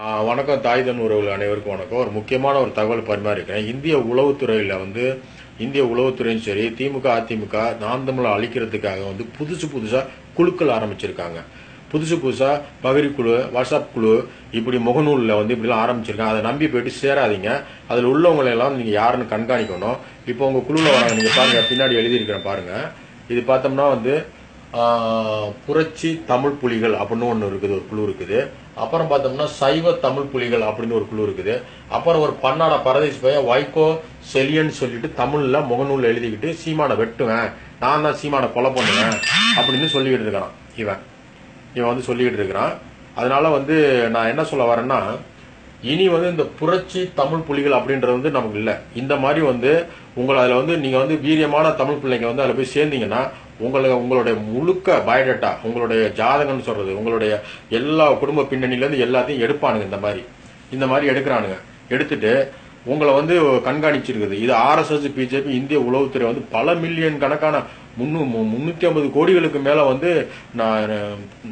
வணக்கம் தாய் தன் உறவுகள் அனைவருக்கும் வணக்கம். ஒரு முக்கியமான ஒரு தகவல் பரிமாறிக்கிறேன் இந்திய உளவுத்துறையில வந்து இந்திய உளவுத்துறையும் சரி திமுக அதிமுக நாம் தமிழை அழிக்கிறதுக்காக வந்து புதுசு புதுசா குழுக்கள் ஆரம்பிச்சிருக்காங்க. புதுசு புதுசா பகிரி குழு வாட்ஸ்அப் குழு இப்படி முகநூலில் வந்து இப்படிலாம் ஆரம்பிச்சிருக்காங்க. அதை நம்பி போயிட்டு சேராதீங்க. அதில் உள்ளவங்களெல்லாம் நீங்கள் நீங்க யாருன்னு கண்காணிக்கணும். இப்போ உங்க குழுவில் வராங்க நீங்க பாருங்க பின்னாடி எழுதியிருக்கிறேன் பாருங்க. இது பார்த்தோம்னா வந்து புரட்சி தமிழ் புலிகள் அப்படின்னு ஒன்று இருக்குது ஒரு குழு இருக்குது. அப்புறம் பார்த்தோம்னா சைவ தமிழ் புலிகள் அப்படின்னு ஒரு குழு இருக்குது. அப்புறம் ஒரு பன்னாட பரதேசி பையன் வைகோ செலியன் சொல்லிட்டு தமிழ்ல முகநூல் எழுதிக்கிட்டு சீமானை வெட்டுவேன். நான் தான் சீமானை கொலை பண்ணுவேன் அப்படின்னு சொல்லிக்கிட்டு இருக்கிறான் இவன். இவன் வந்து சொல்லிக்கிட்டு இருக்கிறான். அதனால வந்து நான் என்ன சொல்ல வரேன்னா இனி வந்து இந்த புரட்சி தமிழ் புலிகள் அப்படின்றது வந்து நமக்கு இல்லை. இந்த மாதிரி வந்து உங்களை அதில் வந்து நீங்கள் வந்து வீரியமான தமிழ் பிள்ளைங்க வந்து அதில் போய் சேர்ந்தீங்கன்னா உங்களை உங்களுடைய முழுக்க பயோடேட்டா உங்களுடைய ஜாதகம்னு சொல்றது உங்களுடைய எல்லா குடும்ப பின்னணியிலேருந்து எல்லாத்தையும் எடுப்பானுங்க இந்த மாதிரி. இந்த மாதிரி எடுக்கிறானுங்க. எடுத்துட்டு உங்களை வந்து கண்காணிச்சிருக்குது. இது ஆர்எஸ்எஸ் பிஜேபி இந்திய உளவுத்துறை வந்து பல மில்லியன் கணக்கான முன்னூ முன்னூத்தி ஐம்பது கோடிகளுக்கு மேல வந்து நான்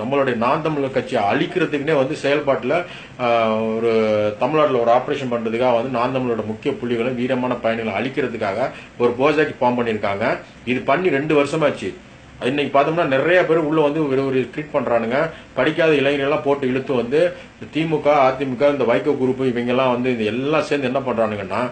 நம்மளுடைய நான் தமிழர் கட்சியை அழிக்கிறதுக்குனே வந்து செயல்பாட்டில் ஒரு தமிழ்நாட்டில் ஒரு ஆபரேஷன் பண்றதுக்காக வந்து நான் தமிழோட முக்கிய புள்ளிகளும் வீரமான பயணிகளை அழிக்கிறதுக்காக ஒரு ப்ராஜெக்ட் ஃபார்ம் பண்ணியிருக்காங்க. இது பண்ணி ரெண்டு வருஷமாச்சு. இன்னைக்கு பார்த்தோம்னா நிறைய பேர் உள்ள வந்து ஒரு ஒரு ட்ரீட் பண்றானுங்க. படிக்காத இளைஞர்கள்லாம் போட்டு இழுத்து வந்து திமுக அதிமுக இந்த வைகோ குரூப் இவங்க எல்லாம் வந்து இது எல்லாம் சேர்ந்து என்ன பண்றானுங்கன்னா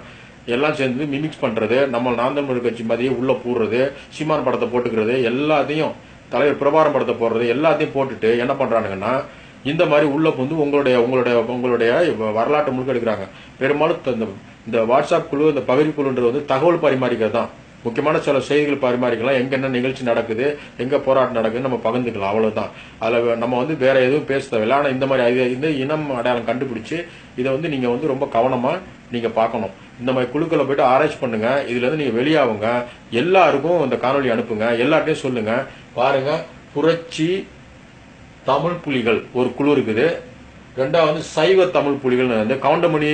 எல்லாம் சேர்ந்து மிமிக்ஸ் பண்ணுறது நம்ம நாந்தமிழ் கட்சி மாதிரியே உள்ளே போடுறது சீமான் படத்தை போட்டுக்கிறது எல்லாத்தையும் தலைவர் பிரபாரம் படத்தை போடுறது எல்லாத்தையும் போட்டுட்டு என்ன பண்ணுறானுங்கன்னா இந்த மாதிரி உள்ள வந்து உங்களுடைய உங்களுடைய உங்களுடைய வரலாற்று முழுக்க எடுக்கிறாங்க. பெரும்பாலும் இந்த- இந்த வாட்ஸ்அப் குழு இந்த பகிர்வு குழுன்றது வந்து தகவல் பரிமாறிக்கிறது தான். முக்கியமான சில செய்திகள் பரிமாறிக்கலாம். எங்க என்ன நிகழ்ச்சி நடக்குது எங்க போராட்டம் நடக்குது நம்ம பகிர்ந்துக்கலாம். அவ்வளவுதான். அதுல நம்ம வந்து வேற எதுவும் பேச தேவையில்ல. ஆனா இந்த மாதிரி இது- இந்த இனம் அடையாளம் கண்டுபிடிச்சு இதை வந்து நீங்க வந்து ரொம்ப கவனமா நீங்க பார்க்கணும். இந்த மாதிரி குழுக்களை போயிட்டு ஆராய்ச்சி பண்ணுங்க. இதுல இருந்து நீங்க வெளியாகுங்க. எல்லாருக்கும் இந்த காணொலி அனுப்புங்க. எல்லார்ட்டையும் சொல்லுங்க. பாருங்க புரட்சி தமிழ் புலிகள் ஒரு குழு இருக்குது. ரெண்டாவது சைவ தமிழ் புலிகள் வந்து கவுண்டமணி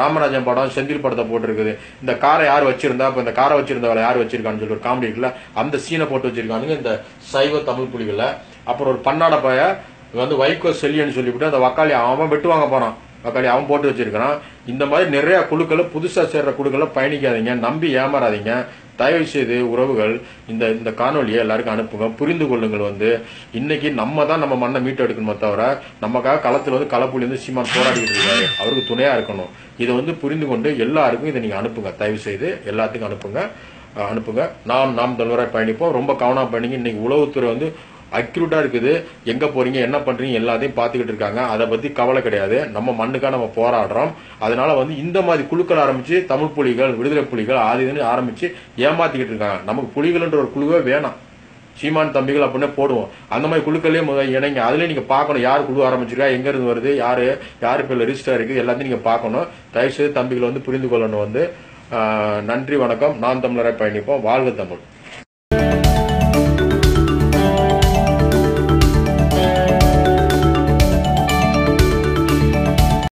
ராமராஜன் படம் செந்தில் படத்தை போட்டிருக்குது. இந்த காரை யார் வச்சிருந்தா இப்போ இந்த காரை வச்சிருந்தவளை யார் வச்சிருக்கான்னு சொல்லி ஒரு காமெடி இருக்குல்ல அந்த சீனை போட்டு வச்சிருக்கானுங்க இந்த சைவ தமிழ் புலிகளை. அப்புறம் ஒரு பன்னாட பய வந்து வைகோ செல்லியன்னு சொல்லிவிட்டு அந்த வக்காளி அவன் வெட்டுவாங்க போறான். வக்காளி அவன் போட்டு வச்சிருக்கிறான். இந்த மாதிரி நிறைய குழுக்களை புதுசாக சேர்ற குழுக்களை பயணிக்காதீங்க நம்பி ஏமாறாதீங்க. தயவு செய்து உறவுகள் இந்த இந்த காணொலியை எல்லாருக்கும் அனுப்புங்க புரிந்து கொள்ளுங்கள் வந்து. இன்னைக்கு நம்ம தான் நம்ம மண்ணை மீட்டு எடுக்கணுமே தவிர நமக்காக களத்தில் வந்து களப்புலி வந்து சீமான் போராடிக்கிட்டு இருக்காரு. அவருக்கு துணையா இருக்கணும். இதை வந்து புரிந்து கொண்டு எல்லாருக்கும் இதை நீங்க அனுப்புங்க. தயவு செய்து எல்லாத்துக்கும் அனுப்புங்க. அனுப்புங்க. நாம் நாம் தலைவராக பயணிப்போம். ரொம்ப கவனமாக பயணிங்க. இன்னைக்கு உளவுத்துறை வந்து அக்யூரேட்டா இருக்குது. எங்க போறீங்க என்ன பண்றீங்க எல்லாத்தையும் பாத்துக்கிட்டு இருக்காங்க. அதை பத்தி கவலை கிடையாது. நம்ம மண்ணுக்காக நம்ம போராடுறோம். அதனால வந்து இந்த மாதிரி குழுக்கள் ஆரம்பிச்சு தமிழ் புலிகள் விடுதலை புலிகள் ஆதின்னு ஆரம்பிச்சு ஏமாத்திக்கிட்டு இருக்காங்க. நமக்கு புலிகள்ன்ற ஒரு குழுவே வேணாம். சீமான் தம்பிகள் அப்படின்னு போடுவோம். அந்த மாதிரி குழுக்கள்லயே இணைங்க. அதுலேயும் நீங்கள் பார்க்கணும் யார் குழு ஆரம்பிச்சிருக்கா எங்கேருந்து வருது யார் யார் பேர்ல ரிஜிஸ்டர் இருக்குது எல்லாத்தையும் நீங்கள் பார்க்கணும். தயவுசெய்து தம்பிகளை வந்து புரிந்து கொள்ளணும் வந்து. நன்றி வணக்கம். நான் தமிழரை பயணிப்போம். வாழ்க தமிழ்.